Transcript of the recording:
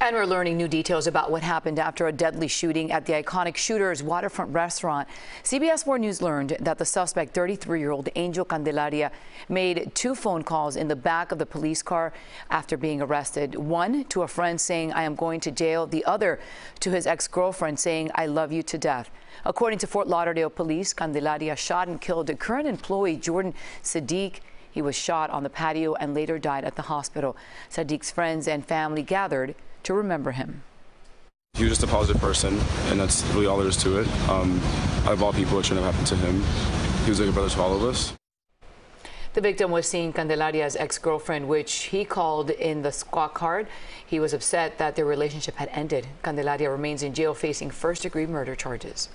And we're learning new details about what happened after a deadly shooting at the iconic Shooters Waterfront restaurant. CBS 4 News learned that the suspect, 33-year-old Angel Candelaria, made two phone calls in the back of the police car after being arrested. One to a friend saying, I am going to jail. The other to his ex-girlfriend saying, I love you to death. According to Fort Lauderdale police, Candelaria shot and killed a current employee, Jordan Sadiq. He was shot on the patio and later died at the hospital. Sadiq's friends and family gathered to remember him. He was just a positive person, and that's really all there is to it. Um, out of all people, it shouldn't have happened to him. He was like a brother to all of us. The victim was seeing Candelaria's ex-girlfriend, which he called in the squawk card. He was upset that their relationship had ended. Candelaria remains in jail facing first-degree murder charges.